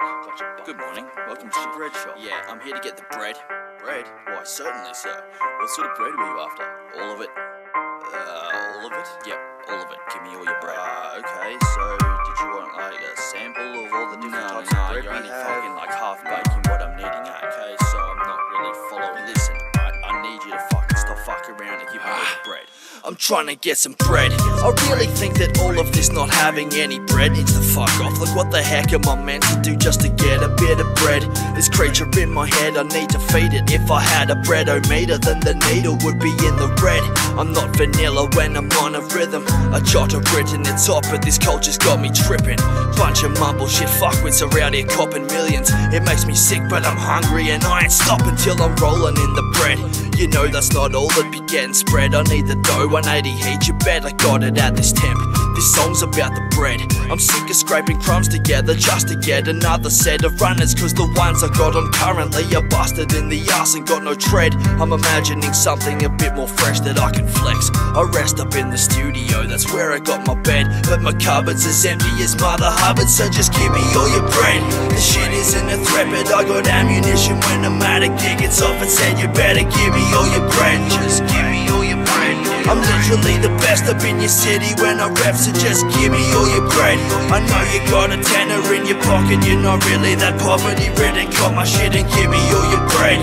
Good morning. Welcome to the bread shop. Yeah, I'm here to get the bread. Bread? Why, certainly, sir. What sort of bread were you after? All of it? Uh, all of it? Yep, all of it. Give me all your bread. Uh, okay, so did you want like a sample of all the different No, types no, of bread you're we only have? fucking like half baking what I'm needing at. Okay, so I'm not really following. Listen, I, I need you to fucking stop fucking around and give me all the bread. I'm trying to get some bread. I really think that all of this not having any bread needs to fuck off. Like, what the heck am I meant to do just to get a bit of bread? This creature in my head, I need to feed it. If I had a bread breadometer, then the needle would be in the red. I'm not vanilla when I'm on a rhythm. I jot a written it's top, but this culture's got me tripping. Bunch of mumble shit fuckwits around here copping millions. It makes me sick, but I'm hungry and I ain't stopping till I'm rolling in the bread. You know that's not all that be getting spread. I need the dough, 180 heat. You bet I got it at this temp. This song's about the bread. I'm sick of scraping crumbs together just to get another set of runners. Cause the ones I got on currently are busted in the ass and got no tread. I'm imagining something a bit more fresh that I can flex. I rest up in the studio, that's where I got my bed. But my cupboard's as empty as Mother Hubbard, so just give me all your bread. The shit isn't a threat, but I got ammunition when I'm at a gig. It's off and said you better give me all your bread. Just give me all your. I'm literally the best up in your city when I rap, so just give me all your bread. I know you got a tenner in your pocket, you're not really that poverty ridden. Cut my shit and give me all your bread.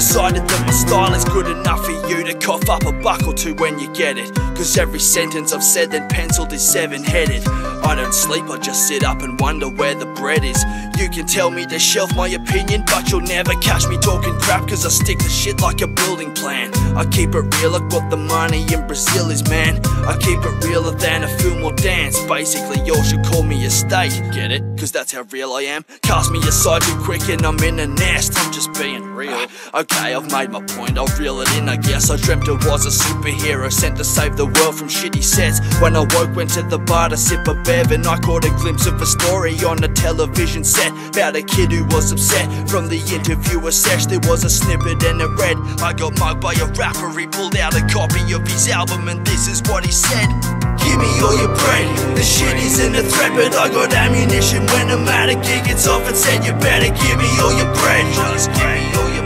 Decided that my style is good enough for you to cough up a buck or two when you get it. Cause every sentence I've said then penciled is seven headed. I don't sleep, I just sit up and wonder where the bread is. You can tell me to shelf my opinion, but you'll never catch me talking crap cause I stick to shit like a building plan. I keep it real like what the money in Brazil is, man. I keep it realer than a film. Basically, y'all should call me a state. Get it? Cause that's how real I am. Cast me aside too quick and I'm in a nest. I'm just being real. Okay, I've made my point, I'll reel it in, I guess. I dreamt I was a superhero sent to save the world from shitty sets. When I woke, went to the bar to sip a bev, and I caught a glimpse of a story on a television set about a kid who was upset. From the interviewer sesh, there was a snippet and it read, I got mugged by a rapper, he pulled out a copy of his album, and this is what he said. Me all your bread. The shit is in a threat, but I got ammunition when I'm at a gig. It's off and said you better give me all your bread. Just give me all your.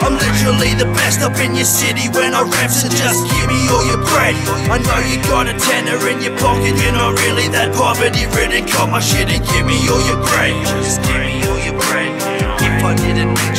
I'm literally the best up in your city when I rap, so just give me all your bread. I know you got a tenner in your pocket, you're not really that poverty ridden. Cut my shit and give me all your bread. Just give me all your bread. If I didn't.